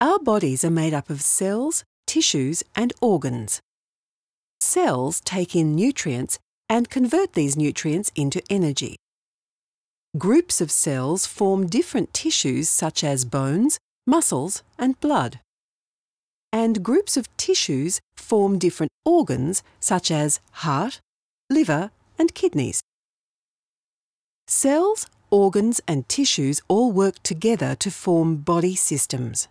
Our bodies are made up of cells, tissues, and organs. Cells take in nutrients and convert these nutrients into energy. Groups of cells form different tissues such as bones, muscles, and blood. And groups of tissues form different organs such as heart, liver, and kidneys. Cells, organs, and tissues all work together to form body systems.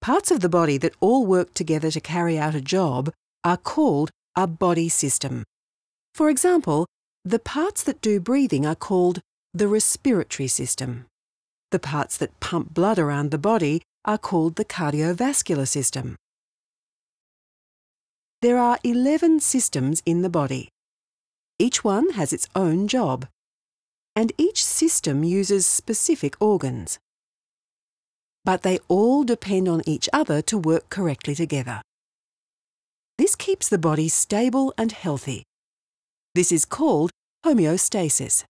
Parts of the body that all work together to carry out a job are called a body system. For example, the parts that do breathing are called the respiratory system. The parts that pump blood around the body are called the cardiovascular system. There are 11 systems in the body. Each one has its own job, and each system uses specific organs. But they all depend on each other to work correctly together. This keeps the body stable and healthy. This is called homeostasis.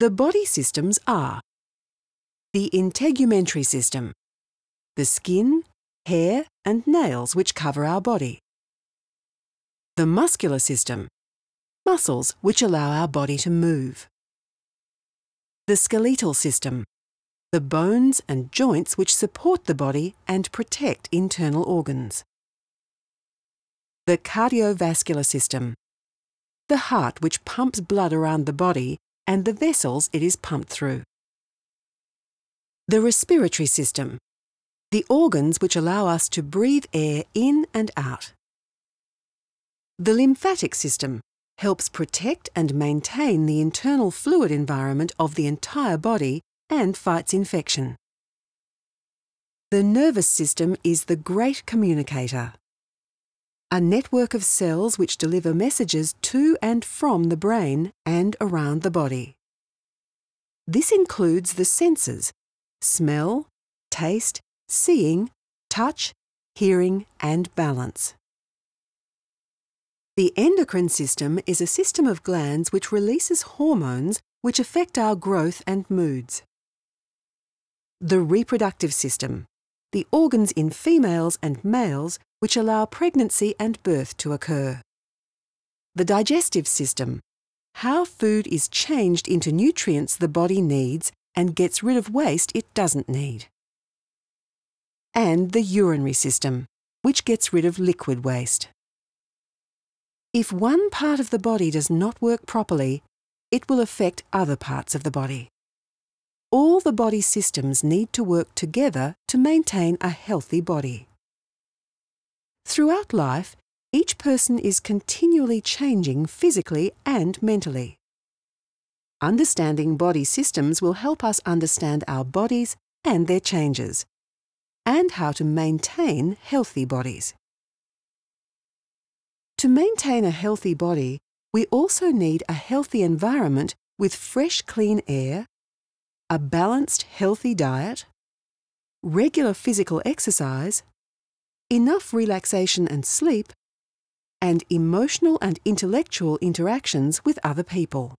The body systems are the integumentary system, the skin, hair and nails which cover our body. The muscular system, muscles which allow our body to move. The skeletal system, the bones and joints which support the body and protect internal organs. The cardiovascular system, the heart which pumps blood around the body and the vessels it is pumped through. The respiratory system, the organs which allow us to breathe air in and out. The lymphatic system helps protect and maintain the internal fluid environment of the entire body and fights infection. The nervous system is the great communicator. A network of cells which deliver messages to and from the brain and around the body. This includes the senses smell, taste, seeing, touch, hearing, and balance. The endocrine system is a system of glands which releases hormones which affect our growth and moods. The reproductive system, the organs in females and males which allow pregnancy and birth to occur. The digestive system, how food is changed into nutrients the body needs and gets rid of waste it doesn't need. And the urinary system, which gets rid of liquid waste. If one part of the body does not work properly, it will affect other parts of the body. All the body systems need to work together to maintain a healthy body. Throughout life, each person is continually changing physically and mentally. Understanding body systems will help us understand our bodies and their changes, and how to maintain healthy bodies. To maintain a healthy body, we also need a healthy environment with fresh, clean air, a balanced, healthy diet, regular physical exercise, enough relaxation and sleep, and emotional and intellectual interactions with other people.